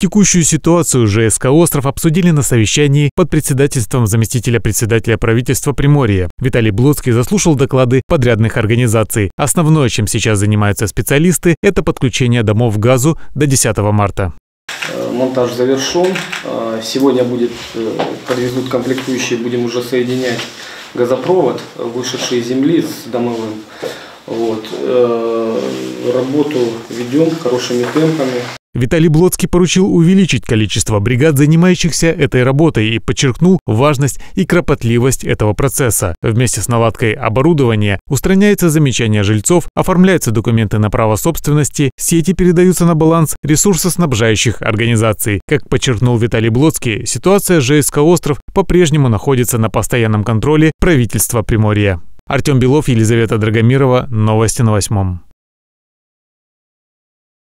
Текущую ситуацию ЖСК «Остров» обсудили на совещании под председательством заместителя председателя правительства Приморья. Виталий Блоцкий заслушал доклады подрядных организаций. Основное, чем сейчас занимаются специалисты, это подключение домов к газу до 10 марта. Э, монтаж завершен. Э, сегодня будет, э, подвезут комплектующие, будем уже соединять газопровод, вышедший из земли с домовым. Вот. Работу ведем хорошими темпами. Виталий Блоцкий поручил увеличить количество бригад, занимающихся этой работой, и подчеркнул важность и кропотливость этого процесса. Вместе с наладкой оборудования устраняется замечание жильцов, оформляются документы на право собственности, сети передаются на баланс ресурсоснабжающих организаций. Как подчеркнул Виталий Блоцкий, ситуация ЖСК «Остров» по-прежнему находится на постоянном контроле правительства Приморья. Артем Белов, Елизавета Драгомирова. Новости на восьмом.